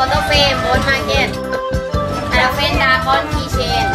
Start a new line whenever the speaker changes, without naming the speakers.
โฟโต้เฟรมโบนมาเก็ตอาราเฟนดากอนทีเชน